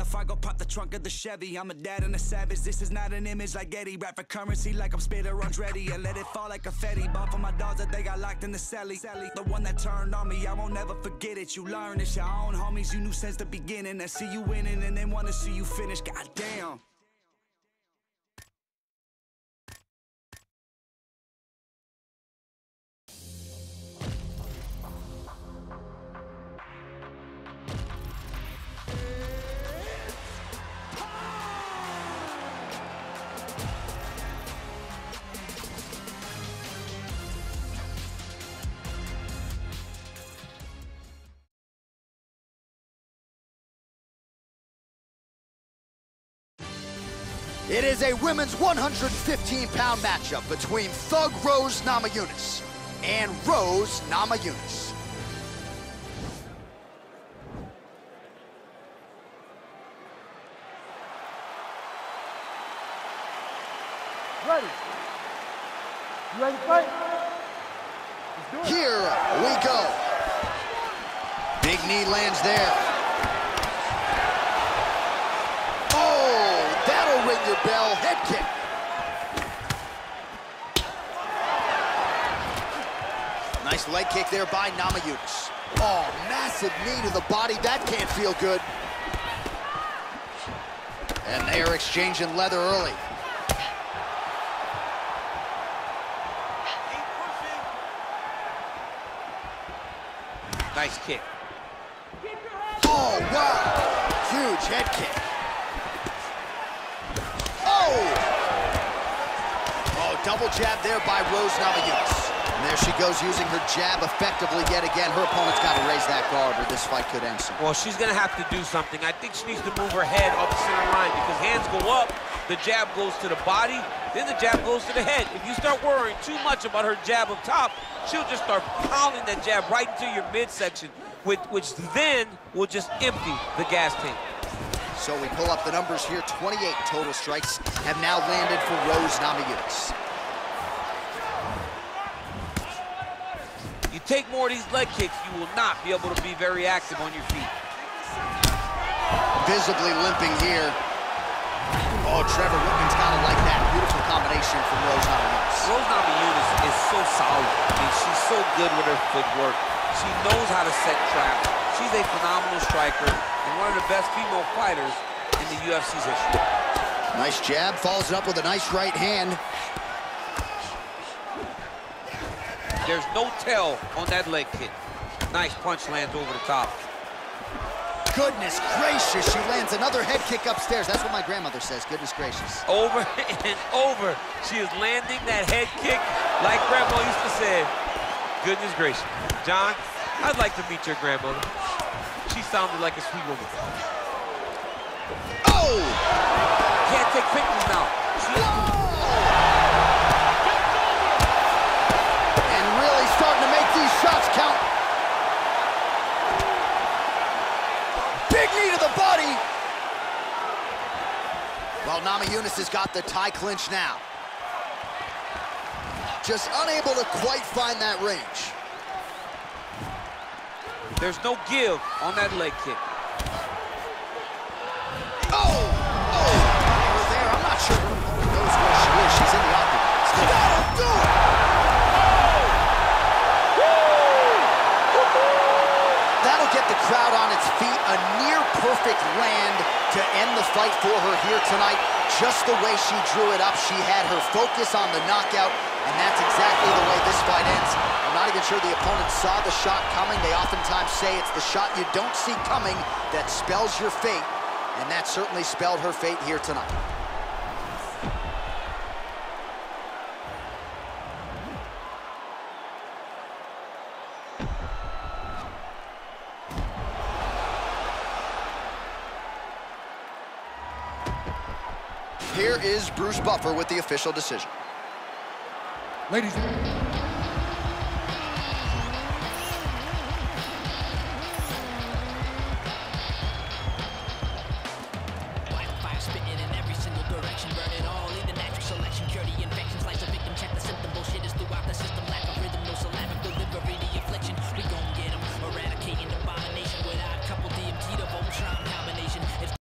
enough, I go pop the trunk of the Chevy. I'm a dad and a savage. This is not an image like Eddie. Rap for currency like I'm Spitta Andretti. And let it fall like confetti. Bought for my dogs that they got locked in the celly. The one that turned on me, I won't never forget it. You learn it's your own homies you knew since the beginning. I see you winning and they wanna see you finish. Goddamn. It is a women's 115-pound matchup between Thug Rose Namajunas and Rose Namajunas. Ready. You ready to fight? Here we go. Big knee lands there. Your bell. Head kick. Nice leg kick there by Namajunas. Oh, massive knee to the body. That can't feel good. And they are exchanging leather early. Nice kick. Oh, wow. Huge head kick. Oh! Oh, double jab there by Rose Namajunas. And there she goes using her jab effectively yet again. Her opponent's got to raise that guard or this fight could end soon. Well, she's going to have to do something. I think she needs to move her head up the center line because hands go up, the jab goes to the body, then the jab goes to the head. If you start worrying too much about her jab up top, she'll just start pounding that jab right into your midsection, which, which then will just empty the gas tank. So we pull up the numbers here. 28 total strikes have now landed for Rose Namajunas. Take more of these leg kicks, you will not be able to be very active on your feet. Visibly limping here. Oh, Trevor Whitman's got to like that. Beautiful combination from Rose Namajunas. Rose Namajunas is so solid. I mean, she's so good with her footwork. She knows how to set traps. She's a phenomenal striker and one of the best female fighters in the UFC's history. Nice jab, follows it up with a nice right hand. There's no tell on that leg kick. Nice punch lands over the top. Goodness gracious, she lands another head kick upstairs. That's what my grandmother says, goodness gracious. Over and over, she is landing that head kick like Grandma used to say. Goodness gracious. Jon, I'd like to meet your grandmother. She sounded like a sweet woman. Oh! Body. Well, Namajunas has got the tie clinch now. Just unable to quite find that range. There's no give on that leg kick. Near-perfect land to end the fight for her here tonight. Just the way she drew it up. She had her focus on the knockout, and that's exactly the way this fight ends. I'm not even sure the opponent saw the shot coming. They oftentimes say it's the shot you don't see coming that spells your fate, and that certainly spelled her fate here tonight. Here is Bruce Buffer with the official decision. Ladies and